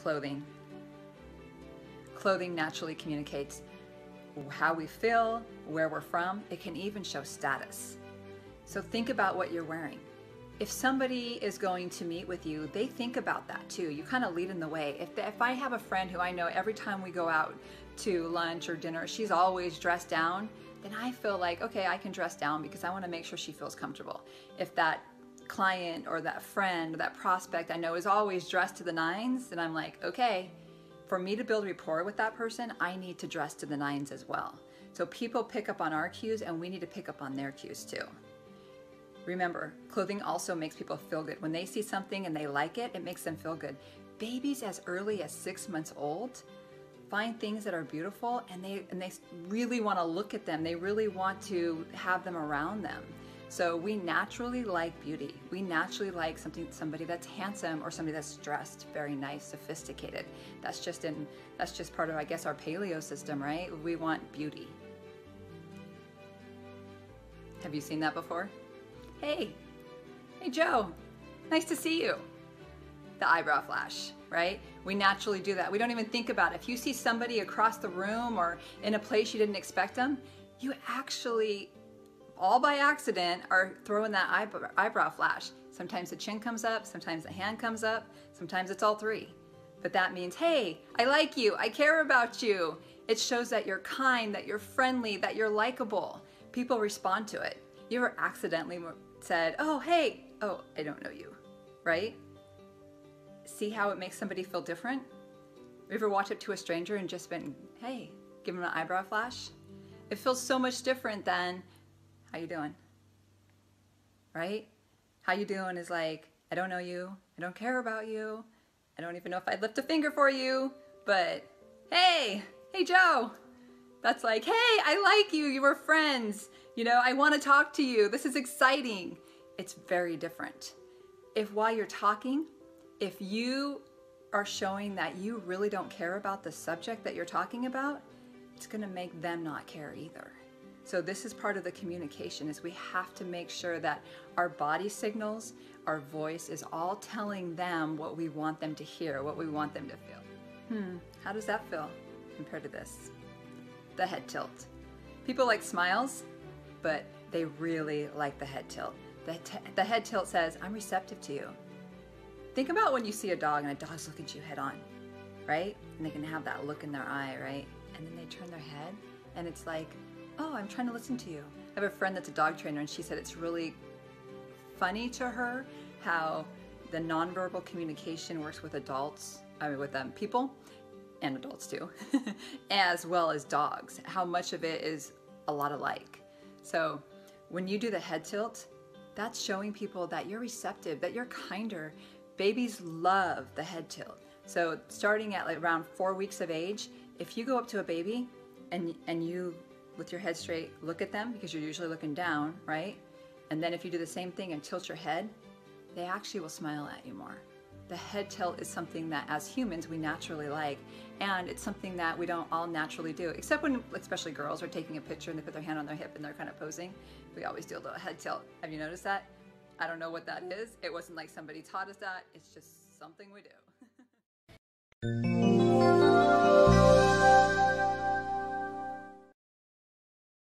clothing. Clothing naturally communicates how we feel, where we're from. It can even show status. So think about what you're wearing. If somebody is going to meet with you, they think about that too. You kind of lead in the way. If, if I have a friend who I know every time we go out to lunch or dinner, she's always dressed down, then I feel like, okay, I can dress down because I want to make sure she feels comfortable. If that client or that friend or that prospect I know is always dressed to the nines, then I'm like, okay, for me to build rapport with that person, I need to dress to the nines as well. So people pick up on our cues and we need to pick up on their cues too. Remember, clothing also makes people feel good. When they see something and they like it, it makes them feel good. Babies as early as six months old find things that are beautiful and they and they really want to look at them. They really want to have them around them. So we naturally like beauty. We naturally like something somebody that's handsome or somebody that's dressed very nice, sophisticated. That's just in that's just part of I guess our paleo system, right? We want beauty. Have you seen that before? Hey, hey Joe, nice to see you. The eyebrow flash, right? We naturally do that. We don't even think about it. If you see somebody across the room or in a place you didn't expect them, you actually all by accident are throwing that eyebrow flash. Sometimes the chin comes up, sometimes the hand comes up, sometimes it's all three. But that means, hey, I like you, I care about you. It shows that you're kind, that you're friendly, that you're likable. People respond to it. You ever accidentally said, oh, hey, oh, I don't know you, right? See how it makes somebody feel different? You ever walked up to a stranger and just been, hey, give them an eyebrow flash? It feels so much different than how you doing? Right? How you doing is like, I don't know you. I don't care about you. I don't even know if I'd lift a finger for you, but hey, hey Joe. That's like, hey, I like you. You were friends. You know, I want to talk to you. This is exciting. It's very different. If while you're talking, if you are showing that you really don't care about the subject that you're talking about, it's to make them not care either. So this is part of the communication is we have to make sure that our body signals, our voice is all telling them what we want them to hear, what we want them to feel. Hmm, how does that feel compared to this? The head tilt. People like smiles, but they really like the head tilt. The, the head tilt says, I'm receptive to you. Think about when you see a dog and a dog's looking at you head on, right? And they can have that look in their eye, right? And then they turn their head and it's like, oh, I'm trying to listen to you. I have a friend that's a dog trainer and she said it's really funny to her how the nonverbal communication works with adults, I mean with um, people and adults too, as well as dogs, how much of it is a lot alike. So when you do the head tilt, that's showing people that you're receptive, that you're kinder. Babies love the head tilt. So starting at like around four weeks of age, if you go up to a baby and, and you with your head straight, look at them because you're usually looking down, right? And then if you do the same thing and tilt your head, they actually will smile at you more. The head tilt is something that as humans we naturally like, and it's something that we don't all naturally do, except when, especially girls, are taking a picture and they put their hand on their hip and they're kind of posing. We always do a little head tilt. Have you noticed that? I don't know what that is. It wasn't like somebody taught us that. It's just something we do.